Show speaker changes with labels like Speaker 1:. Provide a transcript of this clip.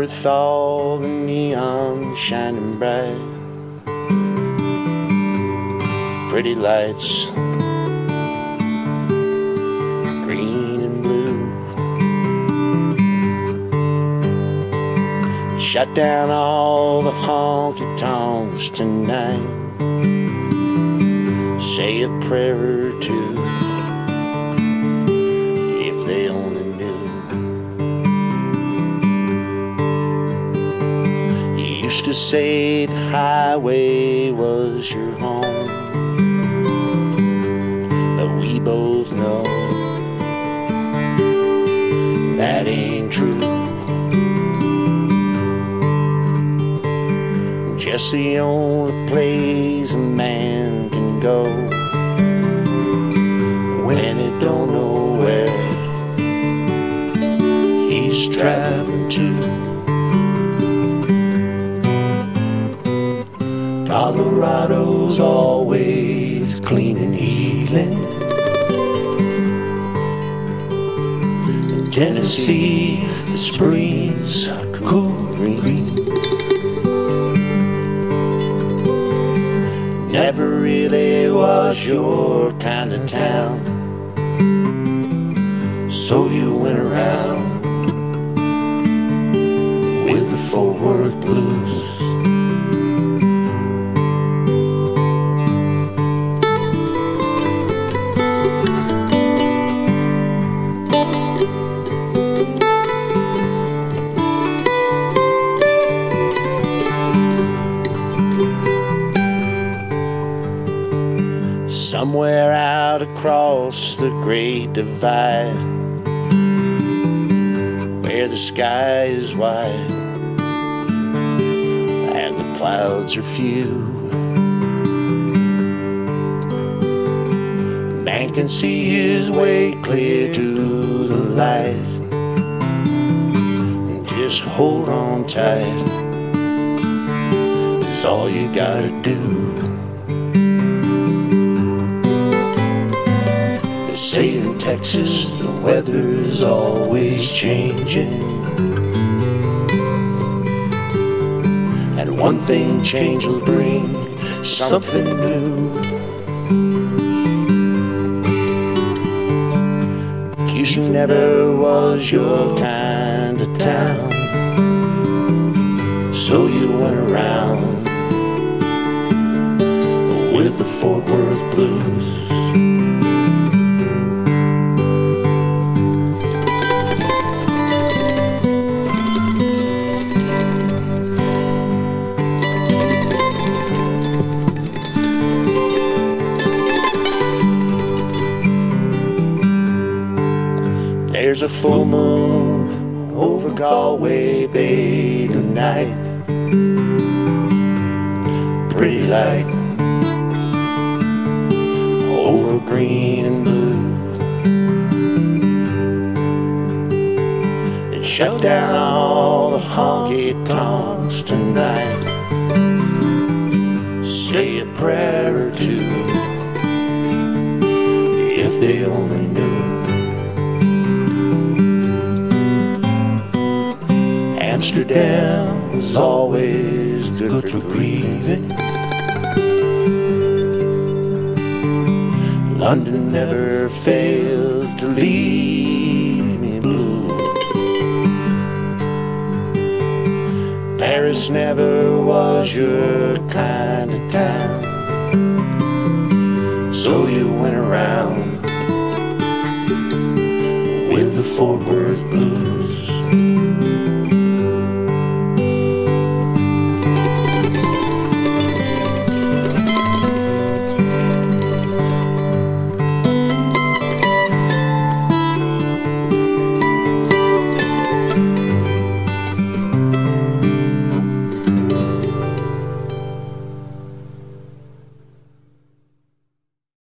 Speaker 1: Worth, all the neon shining bright. Pretty lights, green and blue. Shut down all the honky tonks tonight. Say a prayer or two to say the highway was your home, but we both know that ain't true. Just the only place a man can go when he don't know where he's traveling to. Colorado's always clean and healing. In Tennessee, the springs are cool and green. Never really was your kind of town. So you went around with the Fort Worth blues. Somewhere out across the great divide, where the sky is wide and the clouds are few. Man can see his way clear to the light. Just hold on tight, is all you gotta do. Say in Texas the weather's always changing. And one thing change will bring something new. Houston never was your kind of town. So you went around with the Fort Worth blues. There's a full moon over Galway Bay tonight. Pretty light over green and blue. They shut down all the honky tonks tonight. Say a prayer or two if they only knew. Amsterdam was always good for grieving. London never failed to leave me blue. Paris never was your kind of town. So you went around with the Fort Worth blues.